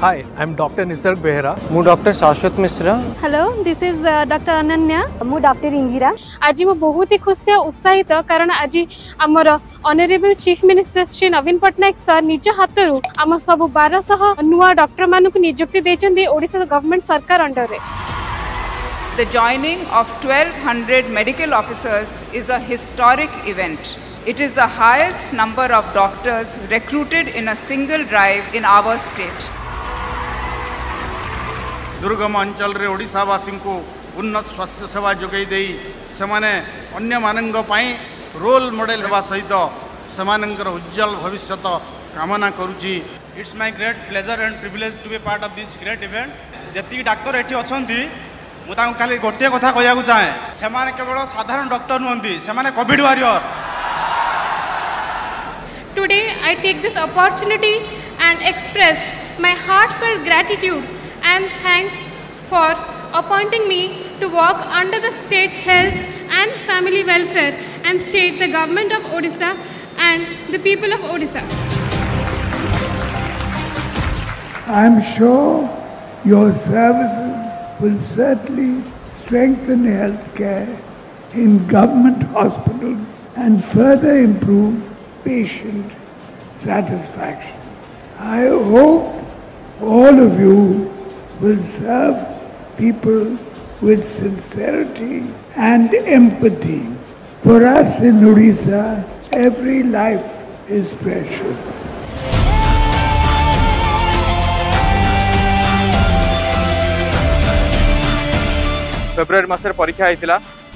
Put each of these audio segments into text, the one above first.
Hi, I'm Dr. Nisarg Behra. i Dr. Shashwat Mishra. Hello, this is uh, Dr. Ananya. i Dr. Ingira. Today, I'm very happy and excited because today, our Honorable Chief Minister, Shri Navin Patnaik, sir, Nijja Hattaru, our Sabu Barasaha, Nua Dr. Manuku Nijukti Dejan, the Odisha government, Sarkar under The joining of 1,200 medical officers is a historic event. It is the highest number of doctors recruited in a single drive in our state. ଦୁର୍ଗମ ଅଞ୍ଚଳରେ ଓଡ଼ିଶାବାସୀଙ୍କୁ ଉନ୍ନତ ସ୍ୱାସ୍ଥ୍ୟ ସେବା ଯୋଗାଇ ଦେଇ ସେମାନେ ଅନ୍ୟମାନଙ୍କ ପାଇଁ ରୋଲ୍ ମଡ଼େଲ୍ ହେବା ସହିତ ସେମାନଙ୍କର ଉଜ୍ଜଳ ଭବିଷ୍ୟତ କାମନା କରୁଛି it's my great pleasure and privilege to be part of this great event ଯେତିକି ଡାକ୍ତର ଏଠି ଅଛନ୍ତି ମୁଁ ତାଙ୍କୁ ଖାଲି ଗୋଟିଏ କଥା କହିବାକୁ ଚାହେଁ ସେମାନେ କେବଳ ସାଧାରଣ ଡକ୍ଟର ନୁହନ୍ତି ସେମାନେ Covid warrior Today, I take this opportunity and express my heartfelt gratitude and thanks for appointing me to work under the State Health and Family Welfare and State the Government of Odisha and the people of Odisha. I am sure your services will certainly strengthen healthcare in government hospitals and further improve patient satisfaction. I hope all of you will serve people with sincerity and empathy. For us in Odisha, every life is precious. February মাসের পরীক্ষা হয়েছিল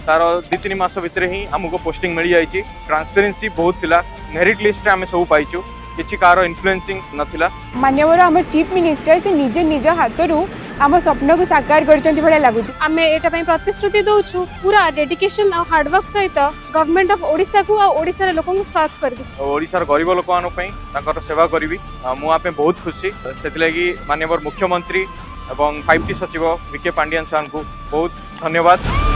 তার দুই তিন মাস ভিতরে হি আমি posting মিলি যাই ট্রান্সপেরেন্সি বহুত লা মেরিট লিস্টে আমি সব পাইছু କିଛି କାହାର ଇନଫ୍ଲୁଏନ୍ସିଂ ନଥିଲା ମାନ୍ୟବର ଆମ ଚିଫ୍ ମିନିଷ୍ଟର ସେ ନିଜ ନିଜ ହାତରୁ ଆମ ସ୍ୱପ୍ନକୁ ସାକାର କରିଛନ୍ତି ଭଳିଆ ଲାଗୁଛି ଆମେ ଏଇଟା ପାଇଁ ପ୍ରତିଶ୍ରୁତି ଦେଉଛୁ ପୁରା ଡେଡିକେସନ୍ ଆଉ ହାର୍ଡୱାର୍କ ସହିତ ଗଭର୍ଣ୍ଣମେଣ୍ଟ ଅଫ୍ ଓଡ଼ିଶାକୁ ଆଉ ଓଡ଼ିଶାର ଲୋକଙ୍କୁ ସର୍ଭ କରିବି ଓଡ଼ିଶାର ଗରିବ ଲୋକମାନଙ୍କ ପାଇଁ ତାଙ୍କର ସେବା କରିବି ମୁଁ ଆ ପାଇଁ ବହୁତ ଖୁସି ସେଥିଲାଗି ମାନ୍ୟବର ମୁଖ୍ୟମନ୍ତ୍ରୀ ଏବଂ ଫାଇଭ୍ ଟି ସଚିବ ଭିକେ ପାଣ୍ଡିଆନ୍ ସାର୍ଙ୍କୁ ବହୁତ ଧନ୍ୟବାଦ